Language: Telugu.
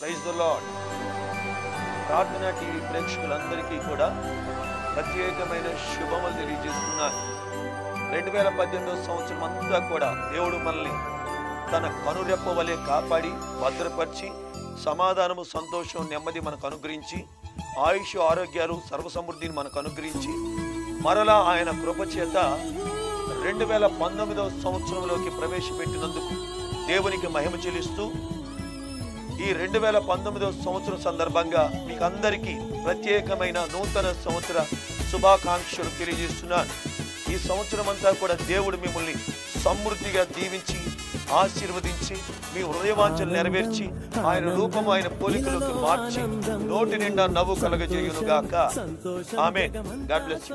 Praise the Lord Prarthana TV ప్రేక్షకులందరికీ కూడా ప్రత్యేకమైన శుభములు తెలియజేస్తున్నాను. రెండు వేల పద్దెనిమిదో సంవత్సరం అంతా కూడా దేవుడు మనల్ని తన కనురెప్ప వలె కాపాడి భద్రపరిచి సమాధానము సంతోషం నెమ్మది మనకు అనుగ్రహించి ఆయుష్ ఆరోగ్యాలు సర్వసమృద్ధిని మనకు అనుగ్రహించి మరలా ఆయన కృపచేత రెండు వేల పంతొమ్మిదవ సంవత్సరంలోకి ప్రవేశపెట్టినందుకు దేవునికి మహిమ చెల్లిస్తూ ఈ రెండు వేల పంతొమ్మిదవ సంవత్సరం సందర్భంగా మీకు అందరికీ ప్రత్యేకమైన నూతన సంవత్సర శుభాకాంక్షలు తెలియజేస్తున్నాను. ఈ సంవత్సరం అంతా కూడా దేవుడు మిమ్మల్ని సమృద్ధిగా దీవించి ఆశీర్వదించి మీ హృదయవాంఛలు నెరవేర్చి ఆయన రూపం ఆయన పోలికలోకి మార్చి నోటి నిండా నవ్వు కలగజేయునుగాక. ఆమె గాడ్ బ్లెస్